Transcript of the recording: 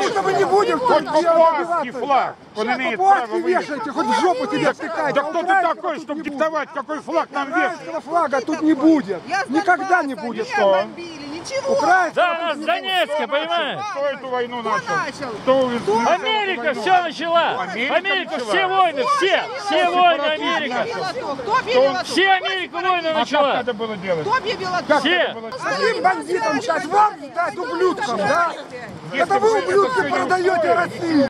Потому что мы не будем добиваться. флаг, он имеет право вешайте, хоть в жопу тебе втыкайте. Да кто ты такой, чтобы диктовать, какой флаг нам вешать? Флага тут не будет. Никогда не будет. бомбили, ничего. Украинского Да, нас не с Донецка, понимаешь? Кто эту войну начал? начал? Кто начал эту Америка войну? все начала. Америка Америка, начала. все войны, все, все войны Америка. Белоток? Кто объявил Белоток? Все Америка войны А как начала. надо было делать? Кто объявил Белоток? Все. Каким бандитам сейчас вам сдать ублюдкам, да? Это вы, ублюдки, продаете Россию.